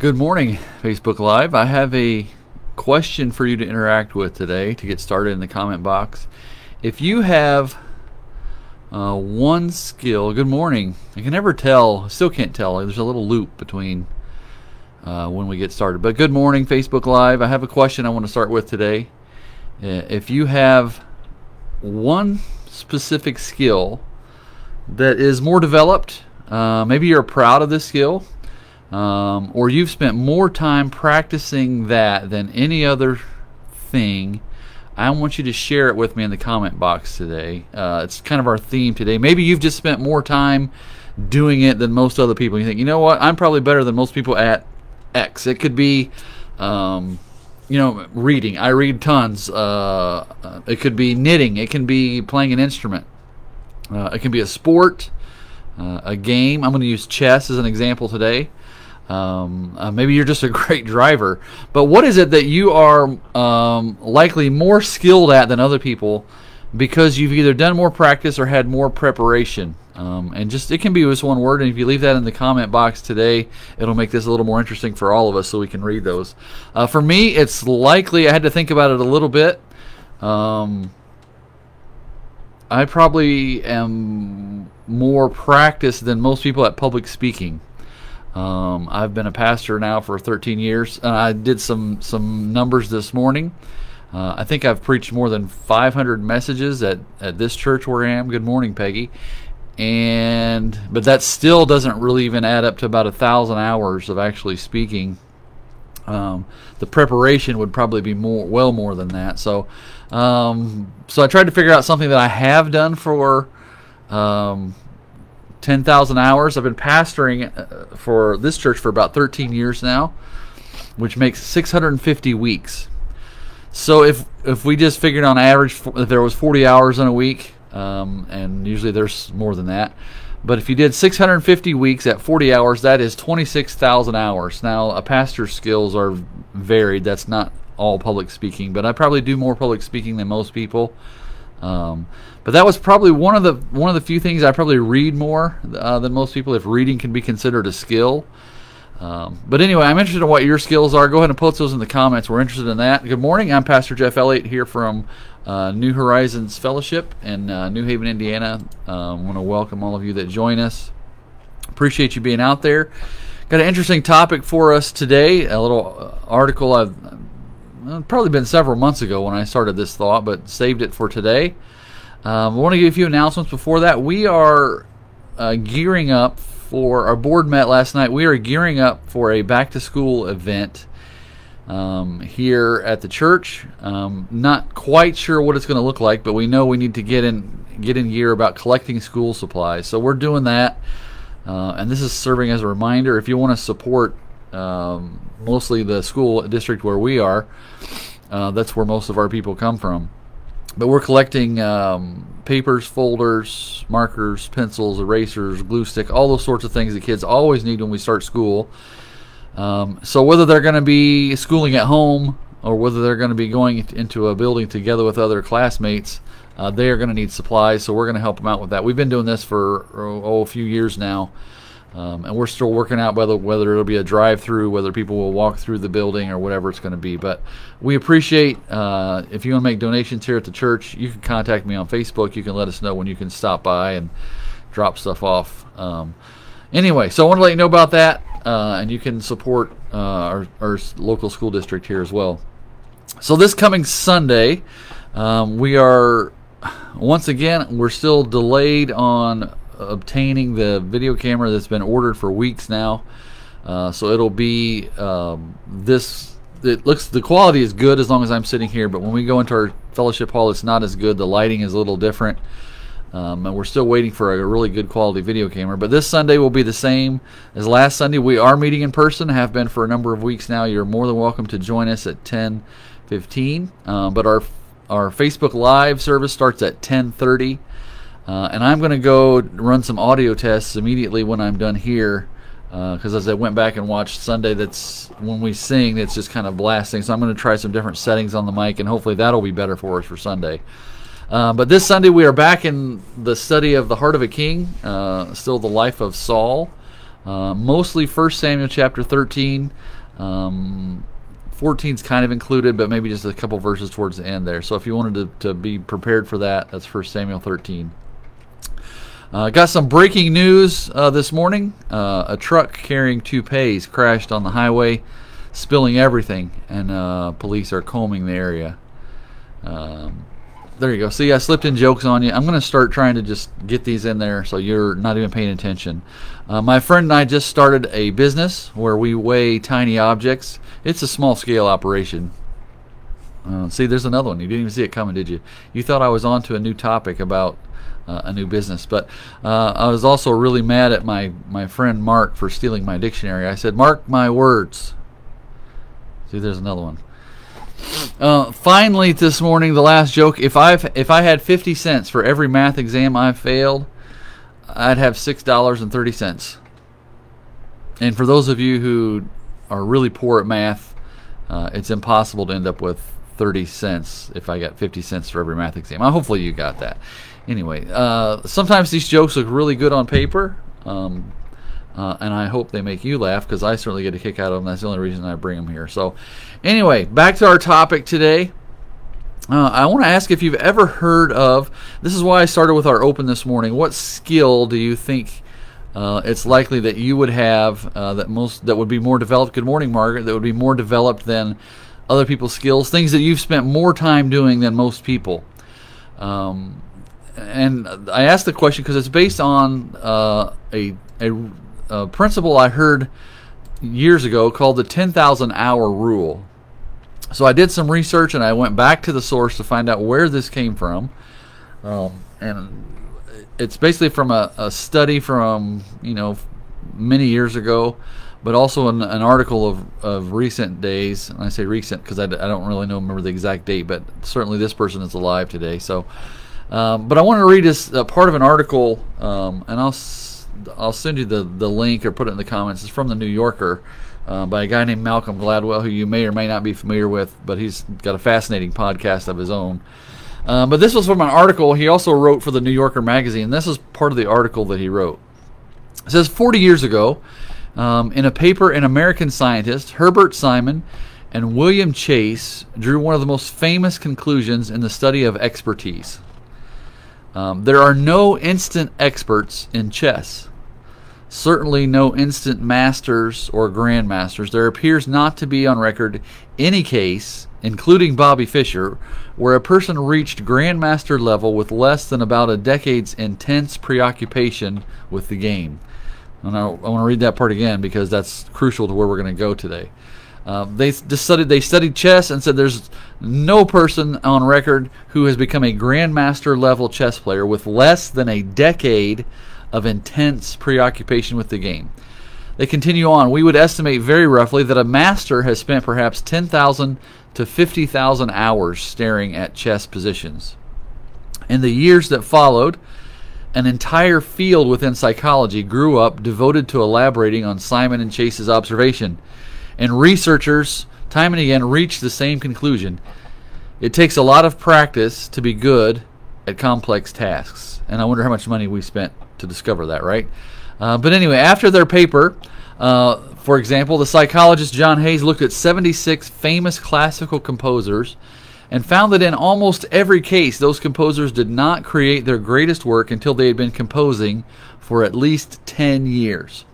Good morning, Facebook Live. I have a question for you to interact with today to get started in the comment box. If you have uh, one skill, good morning. I can never tell, still can't tell. There's a little loop between uh, when we get started. But good morning, Facebook Live. I have a question I want to start with today. Uh, if you have one specific skill that is more developed, uh, maybe you're proud of this skill, um, or you've spent more time practicing that than any other thing, I want you to share it with me in the comment box today. Uh, it's kind of our theme today. Maybe you've just spent more time doing it than most other people. You think, you know what? I'm probably better than most people at X. It could be, um, you know, reading. I read tons. Uh, uh it could be knitting. It can be playing an instrument. Uh, it can be a sport, uh, a game. I'm going to use chess as an example today. Um, uh, maybe you're just a great driver, but what is it that you are um, likely more skilled at than other people because you've either done more practice or had more preparation? Um, and just it can be just one word, and if you leave that in the comment box today, it'll make this a little more interesting for all of us so we can read those. Uh, for me, it's likely I had to think about it a little bit. Um, I probably am more practiced than most people at public speaking. Um, I've been a pastor now for 13 years, and I did some some numbers this morning. Uh, I think I've preached more than 500 messages at, at this church where I am. Good morning, Peggy. And but that still doesn't really even add up to about a thousand hours of actually speaking. Um, the preparation would probably be more, well more than that. So, um, so I tried to figure out something that I have done for um, 10,000 hours. I've been pastoring uh, for this church for about 13 years now, which makes 650 weeks. So if if we just figured on average if there was 40 hours in a week, um, and usually there's more than that, but if you did 650 weeks at 40 hours, that is 26,000 hours. Now a pastor's skills are varied. That's not all public speaking, but I probably do more public speaking than most people. Um, but that was probably one of the one of the few things I probably read more uh, than most people, if reading can be considered a skill. Um, but anyway, I'm interested in what your skills are. Go ahead and post those in the comments. We're interested in that. Good morning. I'm Pastor Jeff Elliott here from uh, New Horizons Fellowship in uh, New Haven, Indiana. I um, want to welcome all of you that join us. Appreciate you being out there. Got an interesting topic for us today. A little uh, article I've probably been several months ago when I started this thought, but saved it for today. Um, I want to give a few announcements before that. We are uh, gearing up for our board met last night. We are gearing up for a back to school event um, here at the church. Um, not quite sure what it's going to look like, but we know we need to get in get in gear about collecting school supplies. So we're doing that, uh, and this is serving as a reminder. If you want to support um, mostly the school district where we are, uh, that's where most of our people come from but we're collecting um, papers, folders, markers, pencils, erasers, glue stick, all those sorts of things that kids always need when we start school. Um, so whether they're going to be schooling at home or whether they're going to be going into a building together with other classmates, uh, they are going to need supplies. So we're going to help them out with that. We've been doing this for oh, a few years now. Um, and we're still working out whether whether it'll be a drive-through, whether people will walk through the building, or whatever it's going to be. But we appreciate uh, if you want to make donations here at the church. You can contact me on Facebook. You can let us know when you can stop by and drop stuff off. Um, anyway, so I want to let you know about that, uh, and you can support uh, our, our, local school district here as well. So this coming Sunday, um, we are once again we're still delayed on obtaining the video camera that's been ordered for weeks now. Uh, so it'll be um, this. It looks the quality is good as long as I'm sitting here, but when we go into our fellowship hall, it's not as good. The lighting is a little different, um, and we're still waiting for a really good quality video camera. But this Sunday will be the same as last Sunday. We are meeting in person, have been for a number of weeks now. You're more than welcome to join us at 10:15. Um, but our our Facebook Live service starts at 10:30. Uh, and I'm going to go run some audio tests immediately when I'm done here. Because uh, as I went back and watched Sunday, that's when we sing, it's just kind of blasting. So I'm going to try some different settings on the mic, and hopefully that'll be better for us for Sunday. Uh, but this Sunday we are back in the study of the Heart of a King, uh, still the life of Saul. Uh, mostly 1 Samuel chapter 13. Um, 14 is kind of included, but maybe just a couple verses towards the end there. So if you wanted to, to be prepared for that, that's 1 Samuel 13. Uh, got some breaking news uh, this morning. Uh, a truck carrying toupees crashed on the highway, spilling everything, and uh, police are combing the area. Um, there you go. See, I slipped in jokes on you. I'm going to start trying to just get these in there so you're not even paying attention. Uh, my friend and I just started a business where we weigh tiny objects. It's a small scale operation. Uh, see, there's another one. You didn't even see it coming, did you? You thought I was on to a new topic about uh, a new business. But uh, I was also really mad at my, my friend Mark for stealing my dictionary. I said, Mark my words. See, there's another one. Uh, finally, this morning, the last joke. If I if I had 50 cents for every math exam I failed, I'd have six dollars and thirty cents. And for those of you who are really poor at math, uh, it's impossible to end up with 30 cents if I got 50 cents for every math exam. Uh, hopefully, you got that. Anyway, uh, sometimes these jokes look really good on paper. Um, uh, and I hope they make you laugh because I certainly get a kick out of them. That's the only reason I bring them here. So, anyway, back to our topic today. Uh, I want to ask if you've ever heard of. This is why I started with our open this morning. What skill do you think uh, it's likely that you would have uh, that most that would be more developed? Good morning, Margaret. That would be more developed than other people's skills. Things that you've spent more time doing than most people. Um, and I asked the question because it's based on uh, a, a a principle I heard years ago called the 10,000 hour rule. So I did some research and I went back to the source to find out where this came from. Um, and it's basically from a, a, study from, you know, many years ago, but also an, an article of, of recent days. And I say recent because I, I don't really know, remember the exact date, but certainly this person is alive today. So, um, but I want to read this uh, part of an article, um, and I'll I'll send you the, the link or put it in the comments. It's from the New Yorker uh, by a guy named Malcolm Gladwell, who you may or may not be familiar with, but he's got a fascinating podcast of his own. Uh, but this was from an article he also wrote for the New Yorker magazine. This is part of the article that he wrote. It says 40 years ago, um, in a paper in American Scientist, Herbert Simon and William Chase drew one of the most famous conclusions in the study of expertise. Um, there are no instant experts in chess. Certainly no instant masters or grandmasters. There appears not to be on record any case, including Bobby Fischer, where a person reached grandmaster level with less than about a decade's intense preoccupation with the game. And I, I want to read that part again because that's crucial to where we're going to go today. Uh, they studied they studied chess and said there's no person on record who has become a grandmaster level chess player with less than a decade of intense preoccupation with the game. They continue on. We would estimate very roughly that a master has spent perhaps 10,000 to 50,000 hours staring at chess positions. In the years that followed, an entire field within psychology grew up devoted to elaborating on Simon and Chase's observation. And researchers, time and again, reached the same conclusion. It takes a lot of practice to be good at complex tasks. And I wonder how much money we spent to discover that, right? Uh, but anyway, after their paper, uh, for example, the psychologist John Hayes looked at 76 famous classical composers and found that in almost every case, those composers did not create their greatest work until they had been composing for at least 10 years.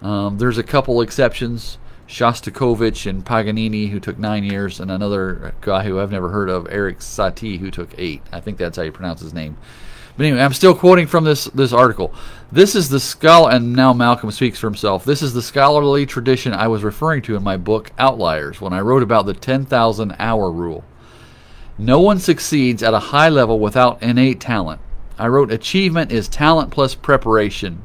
Um, there's a couple exceptions. Shostakovich and Paganini, who took nine years, and another guy who I've never heard of, Erik Satie, who took eight. I think that's how you pronounce his name. But anyway, I'm still quoting from this this article. This is the scholar, and now Malcolm speaks for himself. This is the scholarly tradition I was referring to in my book Outliers when I wrote about the 10,000 hour rule. No one succeeds at a high level without innate talent. I wrote achievement is talent plus preparation.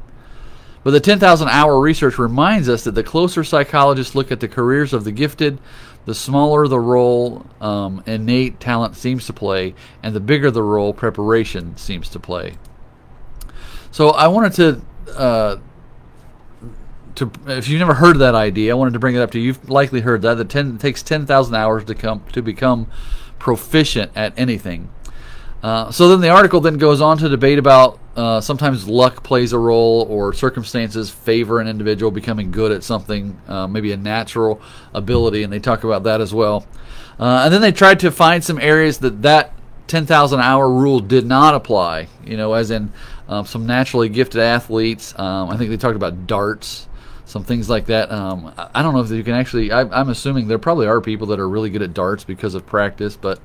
But the 10,000 hour research reminds us that the closer psychologists look at the careers of the gifted, the smaller the role um, innate talent seems to play, and the bigger the role preparation seems to play. So I wanted to, uh, to if you've never heard that idea, I wanted to bring it up to you. You've likely heard that. That 10, it takes 10,000 hours to come to become proficient at anything. Uh, so then the article then goes on to debate about uh, sometimes luck plays a role or circumstances favor an individual becoming good at something, uh, maybe a natural ability, and they talk about that as well. Uh, and then they tried to find some areas that that 10,000 hour rule did not apply, you know, as in um, some naturally gifted athletes. Um, I think they talked about darts, some things like that. Um, I don't know if you can actually, I, I'm assuming there probably are people that are really good at darts because of practice, but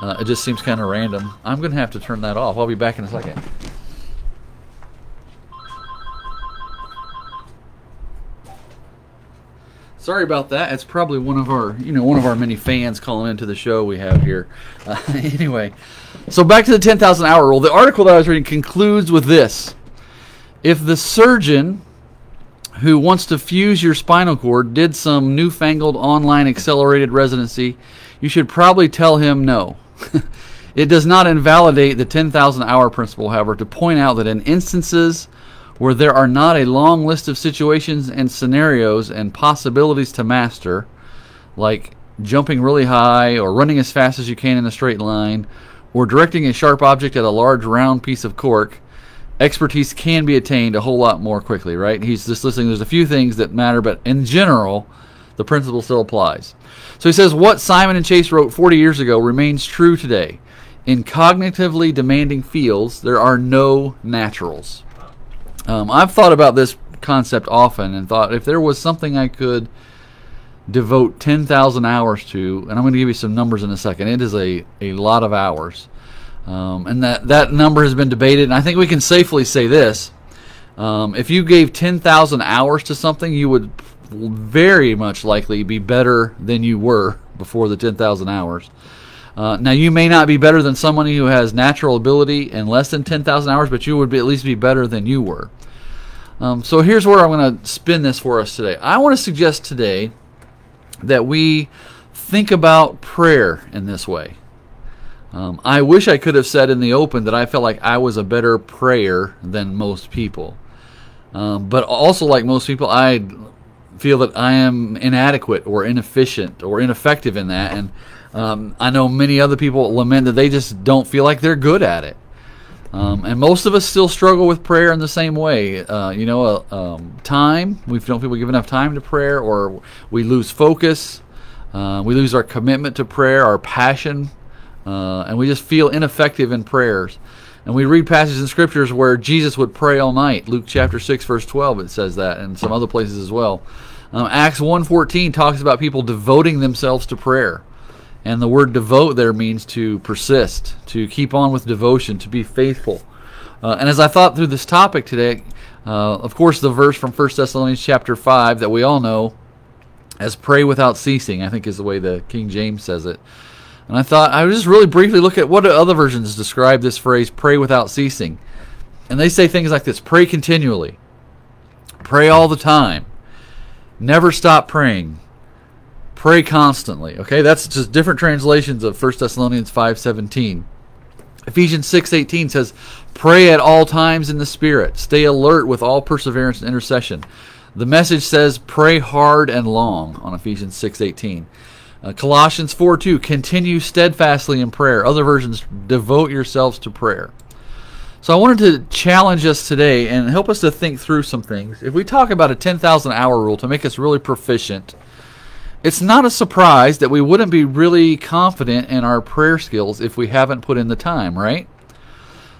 uh, it just seems kind of random. I'm going to have to turn that off. I'll be back in a second. Sorry about that. It's probably one of our, you know, one of our many fans calling into the show we have here. Uh, anyway, so back to the 10,000 hour rule. The article that I was reading concludes with this: If the surgeon who wants to fuse your spinal cord did some newfangled online accelerated residency, you should probably tell him no. it does not invalidate the 10,000 hour principle, however, to point out that in instances where there are not a long list of situations and scenarios and possibilities to master, like jumping really high or running as fast as you can in a straight line or directing a sharp object at a large round piece of cork, expertise can be attained a whole lot more quickly, right? He's just listing there's a few things that matter, but in general, the principle still applies. So he says what Simon and Chase wrote 40 years ago remains true today. In cognitively demanding fields, there are no naturals. Um, I've thought about this concept often and thought if there was something I could devote 10,000 hours to, and I'm going to give you some numbers in a second, it is a, a lot of hours. Um, and that, that number has been debated, and I think we can safely say this. Um, if you gave 10,000 hours to something, you would very much likely be better than you were before the 10,000 hours. Uh, now, you may not be better than someone who has natural ability and less than 10,000 hours, but you would be, at least be better than you were. Um, so here's where I'm going to spin this for us today. I want to suggest today that we think about prayer in this way. Um, I wish I could have said in the open that I felt like I was a better prayer than most people. Um, but also, like most people, I feel that I am inadequate or inefficient or ineffective in that. And um, I know many other people lament that they just don't feel like they're good at it. Um, and most of us still struggle with prayer in the same way. Uh, you know, uh, um, time, we don't feel we give enough time to prayer, or we lose focus. Uh, we lose our commitment to prayer, our passion, uh, and we just feel ineffective in prayers. And we read passages in scriptures where Jesus would pray all night. Luke chapter 6, verse 12, it says that, and some other places as well. Um, Acts 1.14 talks about people devoting themselves to prayer. And the word devote there means to persist, to keep on with devotion, to be faithful. Uh, and as I thought through this topic today, uh, of course, the verse from 1 Thessalonians chapter 5 that we all know as pray without ceasing, I think is the way the King James says it. And I thought I would just really briefly look at what other versions describe this phrase pray without ceasing. And they say things like this pray continually, pray all the time, never stop praying, pray constantly. Okay, that's just different translations of 1 Thessalonians 5:17. Ephesians 6:18 says, "Pray at all times in the Spirit. Stay alert with all perseverance and intercession." The message says, "Pray hard and long" on Ephesians 6:18. Uh, Colossians 4:2, "Continue steadfastly in prayer." Other versions, "Devote yourselves to prayer." So I wanted to challenge us today and help us to think through some things. If we talk about a 10,000 hour rule to make us really proficient it's not a surprise that we wouldn't be really confident in our prayer skills if we haven't put in the time, right?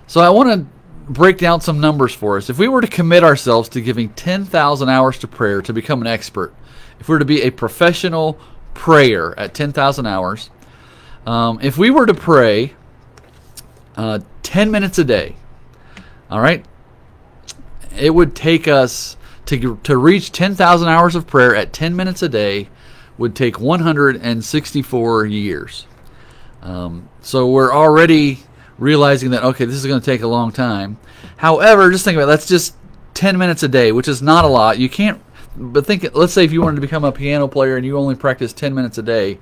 So I want to break down some numbers for us. If we were to commit ourselves to giving 10,000 hours to prayer to become an expert, if we were to be a professional prayer at 10,000 hours, um, if we were to pray uh, 10 minutes a day, all right, it would take us to, to reach 10,000 hours of prayer at 10 minutes a day would take 164 years. Um, so we're already realizing that okay, this is going to take a long time. However, just think about it, that's just 10 minutes a day, which is not a lot. You can't. But think, let's say if you wanted to become a piano player and you only practice 10 minutes a day,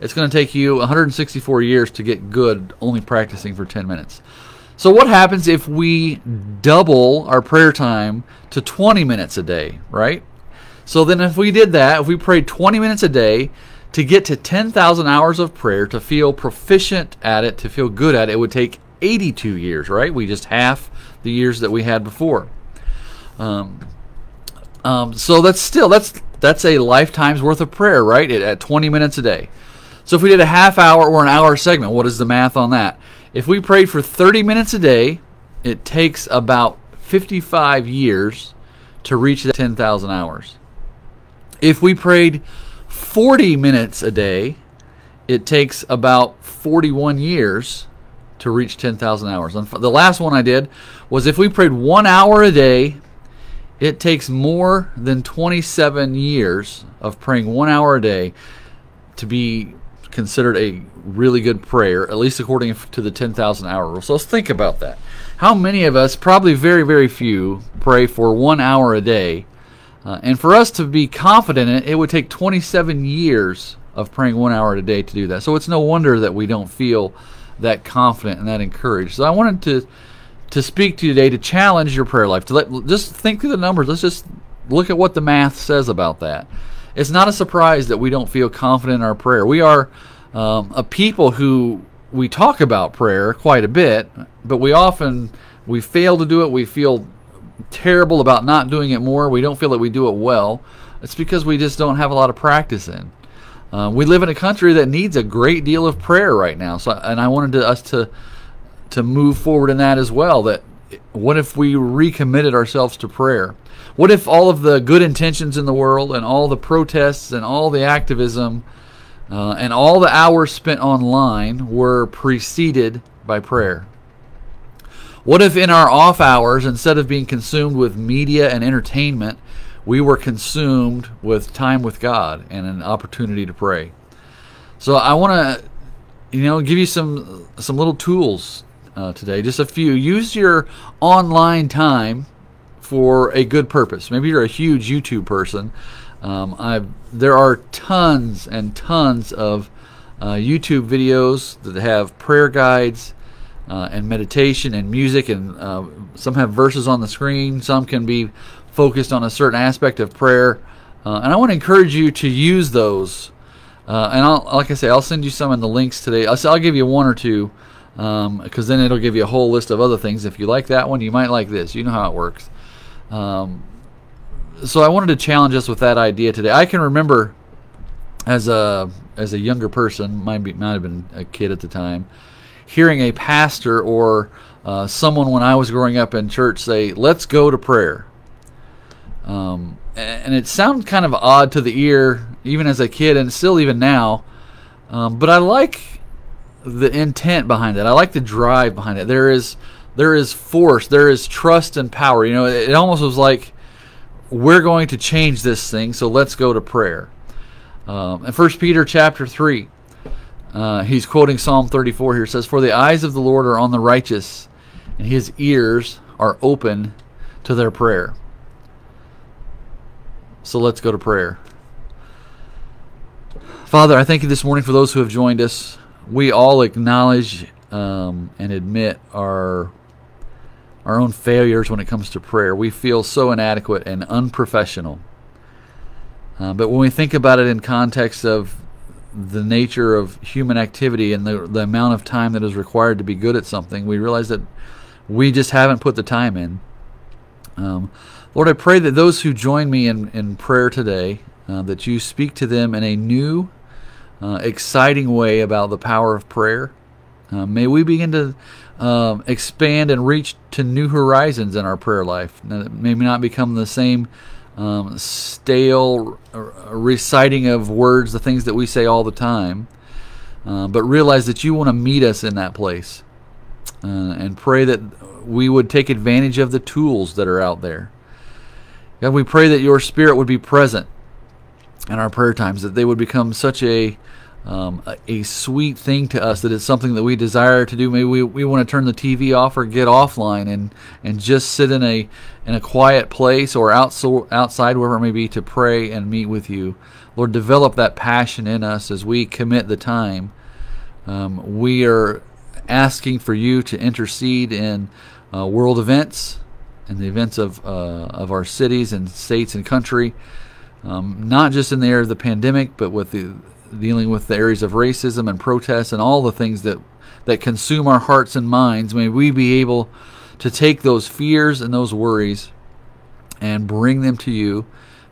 it's going to take you 164 years to get good only practicing for 10 minutes. So what happens if we double our prayer time to 20 minutes a day, right? So then, if we did that, if we prayed 20 minutes a day to get to 10,000 hours of prayer, to feel proficient at it, to feel good at it, it would take 82 years, right? We just half the years that we had before. Um, um, so that's still that's that's a lifetime's worth of prayer, right? At, at 20 minutes a day. So if we did a half hour or an hour segment, what is the math on that? If we prayed for 30 minutes a day, it takes about 55 years to reach the 10,000 hours. If we prayed 40 minutes a day, it takes about 41 years to reach 10,000 hours. The last one I did was if we prayed one hour a day, it takes more than 27 years of praying one hour a day to be considered a really good prayer, at least according to the 10,000 hour rule. So let's think about that. How many of us, probably very, very few, pray for one hour a day? Uh, and for us to be confident in it, it would take 27 years of praying one hour a day to do that. So it's no wonder that we don't feel that confident and that encouraged. So I wanted to to speak to you today to challenge your prayer life. To let just think through the numbers. Let's just look at what the math says about that. It's not a surprise that we don't feel confident in our prayer. We are um, a people who we talk about prayer quite a bit, but we often we fail to do it. We feel terrible about not doing it more. We don't feel that we do it well. It's because we just don't have a lot of practice in. Uh, we live in a country that needs a great deal of prayer right now. So, and I wanted to, us to to move forward in that as well. That what if we recommitted ourselves to prayer? What if all of the good intentions in the world and all the protests and all the activism uh, and all the hours spent online were preceded by prayer? What if in our off hours, instead of being consumed with media and entertainment, we were consumed with time with God and an opportunity to pray? So I want to, you know, give you some some little tools uh, today, just a few. Use your online time for a good purpose. Maybe you're a huge YouTube person. Um, there are tons and tons of uh, YouTube videos that have prayer guides uh, and meditation and music, and uh, some have verses on the screen. Some can be focused on a certain aspect of prayer. Uh, and I want to encourage you to use those. Uh, and I'll, like I say, I'll send you some in the links today. I'll, I'll give you one or two because um, then it'll give you a whole list of other things. If you like that one, you might like this. You know how it works. Um, so I wanted to challenge us with that idea today. I can remember as a as a younger person, might be might have been a kid at the time, hearing a pastor or uh, someone when I was growing up in church say, "Let's go to prayer." Um, and it sounded kind of odd to the ear, even as a kid, and still even now. Um, but I like the intent behind it. I like the drive behind it. There is there is force, there is trust and power. You know, it, it almost was like we're going to change this thing, so let's go to prayer. Um, in First Peter chapter three, uh, he's quoting Psalm 34 here. It says, "For the eyes of the Lord are on the righteous, and His ears are open to their prayer." So let's go to prayer. Father, I thank you this morning for those who have joined us we all acknowledge um, and admit our our own failures when it comes to prayer. We feel so inadequate and unprofessional. Uh, but when we think about it in context of the nature of human activity and the, the amount of time that is required to be good at something, we realize that we just haven't put the time in. Um, Lord, I pray that those who join me in, in prayer today, uh, that you speak to them in a new uh, exciting way about the power of prayer. Uh, may we begin to um, expand and reach to new horizons in our prayer life. Maybe not become the same um, stale reciting of words, the things that we say all the time, uh, but realize that you want to meet us in that place. Uh, and pray that we would take advantage of the tools that are out there. God, we pray that your Spirit would be present in our prayer times, that they would become such a um, a, a, sweet thing to us that it's something that we desire to do. Maybe we, we want to turn the TV off or get offline and, and just sit in a in a quiet place or outside, outside wherever it may be to pray and meet with you. Lord, develop that passion in us as we commit the time. Um, we are asking for you to intercede in uh, world events and the events of uh, of our cities and states and country. Um, not just in the area of the pandemic, but with the dealing with the areas of racism and protests and all the things that that consume our hearts and minds. May we be able to take those fears and those worries and bring them to you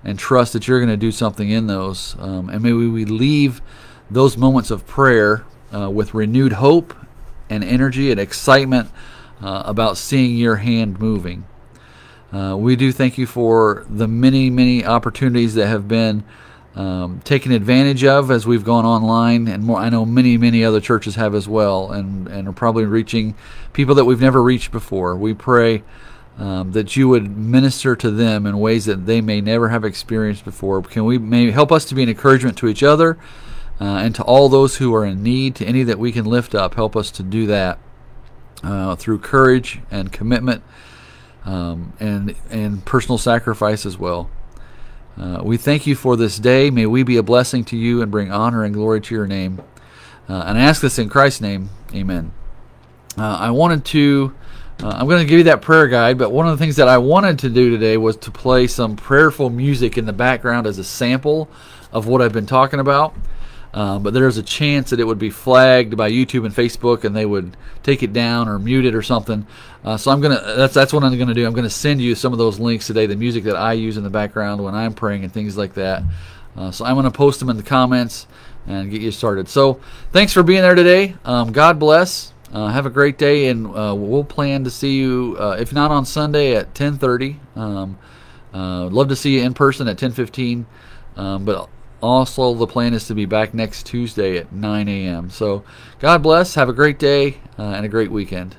and trust that you're going to do something in those. Um, and maybe we leave those moments of prayer uh, with renewed hope and energy and excitement uh, about seeing your hand moving. Uh, we do thank you for the many, many opportunities that have been um, taken advantage of as we've gone online, and more. I know many, many other churches have as well, and and are probably reaching people that we've never reached before. We pray um, that you would minister to them in ways that they may never have experienced before. Can we may help us to be an encouragement to each other uh, and to all those who are in need, to any that we can lift up? Help us to do that uh, through courage and commitment um, and and personal sacrifice as well. Uh, we thank you for this day. May we be a blessing to you and bring honor and glory to your name. Uh, and I ask this in Christ's name. Amen. Uh, I wanted to uh, I'm going to give you that prayer guide, but one of the things that I wanted to do today was to play some prayerful music in the background as a sample of what I've been talking about. Uh, but there's a chance that it would be flagged by YouTube and Facebook, and they would take it down or mute it or something. Uh, so I'm gonna that's that's what I'm gonna do. I'm gonna send you some of those links today, the music that I use in the background when I'm praying and things like that. Uh, so I'm gonna post them in the comments and get you started. So thanks for being there today. Um, God bless. Uh, have a great day, and uh, we'll plan to see you, if not on Sunday, at 10:30. Um, love to see you in person at 10:15. Um, but also, the plan is to be back next Tuesday at 9 a.m. So, God bless. Have a great day uh, and a great weekend.